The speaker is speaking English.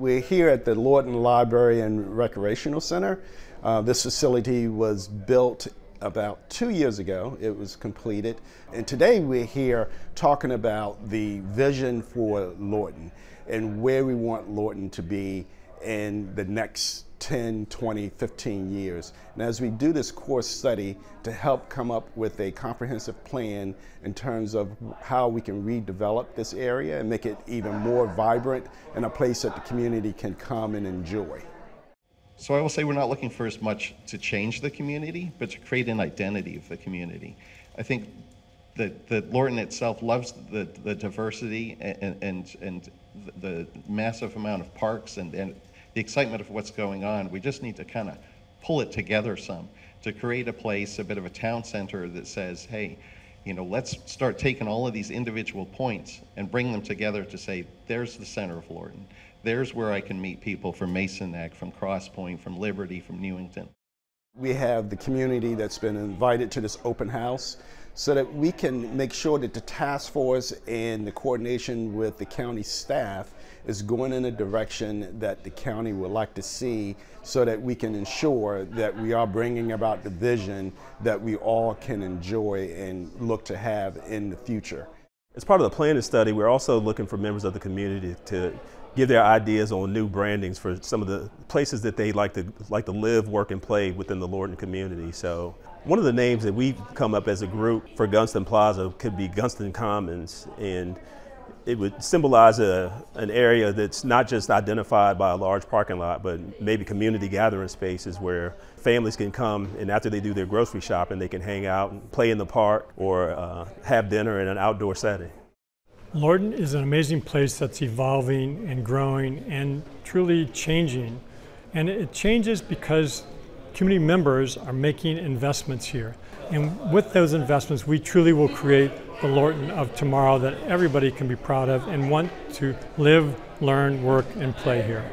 We're here at the Lorton Library and Recreational Center. Uh, this facility was built about two years ago. It was completed. And today we're here talking about the vision for Lorton and where we want Lorton to be in the next 10, 20, 15 years. And as we do this core study to help come up with a comprehensive plan in terms of how we can redevelop this area and make it even more vibrant and a place that the community can come and enjoy. So I will say we're not looking for as much to change the community, but to create an identity of the community. I think that, that Lorton itself loves the, the diversity and, and, and the massive amount of parks and, and the excitement of what's going on. We just need to kind of pull it together some to create a place, a bit of a town center that says, hey, you know, let's start taking all of these individual points and bring them together to say, there's the center of Lorton. There's where I can meet people from Mason Neck, from Crosspointe, from Liberty, from Newington. We have the community that's been invited to this open house so that we can make sure that the task force and the coordination with the county staff is going in a direction that the county would like to see so that we can ensure that we are bringing about the vision that we all can enjoy and look to have in the future. As part of the planning study, we're also looking for members of the community to give their ideas on new brandings for some of the places that they like to like to live, work, and play within the Lorton community. So one of the names that we've come up as a group for Gunston Plaza could be Gunston Commons, and it would symbolize a, an area that's not just identified by a large parking lot, but maybe community gathering spaces where families can come and after they do their grocery shopping, they can hang out and play in the park or uh, have dinner in an outdoor setting. Lorton is an amazing place that's evolving and growing and truly changing. And it changes because community members are making investments here. And with those investments, we truly will create the Lorton of tomorrow that everybody can be proud of and want to live, learn, work, and play here.